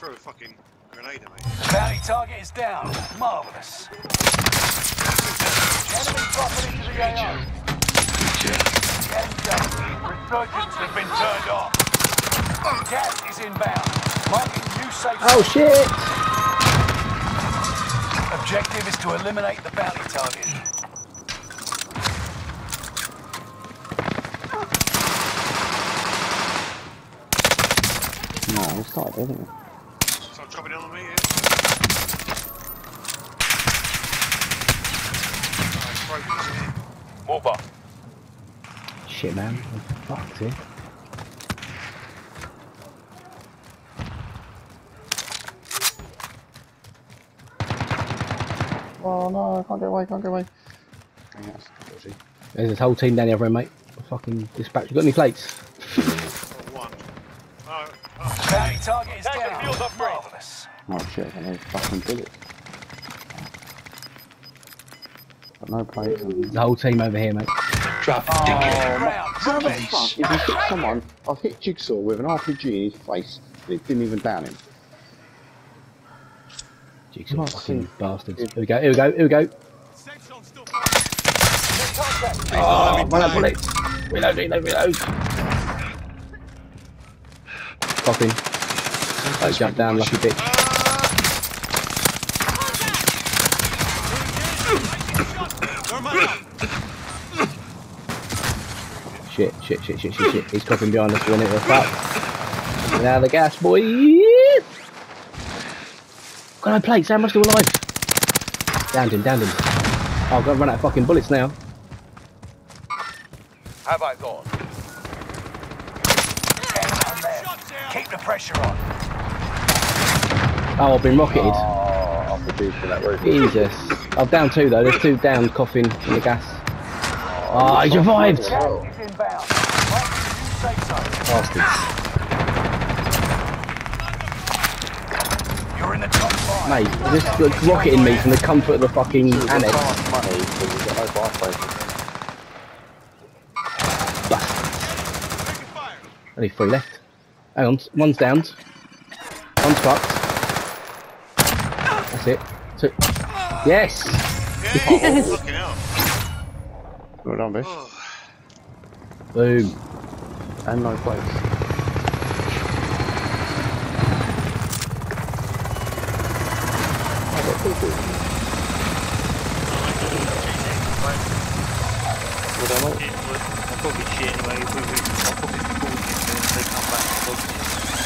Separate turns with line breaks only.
throw a fucking grenade at me.
Bounty target is down. Marvellous. Enemy dropping into the AO. End. Resurgence has been turned off. Gas is inbound. Marking new safe
Oh shit!
Objective is to eliminate the bounty target.
No, we started, didn't we?
So I'm down on me, yeah? Nice, here.
Move up.
Shit, man. Fucked here. Oh no, I can't get away, can't get away. Hang on, that's dodgy. There's this whole team down the other end, mate. Fucking dispatch. You got any plates?
One. Oh, oh.
Bounty target is
Target
down.
field upgrade.
Marvellous.
Oh shit, I got no fucking bullets. Got no plates. And... The whole team over here, mate.
Drop
Oh,
ticket.
ground.
How the fuck if you hit someone, I've hit Jigsaw with an RPG in his face, and it didn't even down him.
Jigsaw fucking
see.
bastards. Here we go, here we go, here we go. Oh, run out bullets. Reload, reload, reload. Popping. Oh, jump down, lucky bitch. Shit, shit, shit, shit, shit, shit. He's coughing behind us, doing it. We're fucked. Now the gas, boy. Got no plates, how I still alive? Downed him, downed him. Oh, I've got to run out of fucking bullets now.
Have I gone? Keep the pressure on.
Oh, I've been rocketed.
Oh, I've reduced for that roof.
Jesus. I've down two though. There's two down coughing in the gas. Oh, he survived.
Gas is inbound. Marking new.
Bastards.
You're in the top five.
Mate, this is rocketing me from the comfort of the fucking annex.
money because we've got no buy places.
Only three left. Hang on, one's downed. One's fucked. That's it. That's. Yes!
Yes!
Well done,
bitch.
Boom.
And no place. I'll probably cheat
anyway. I'll probably, I'll probably be called if they come back.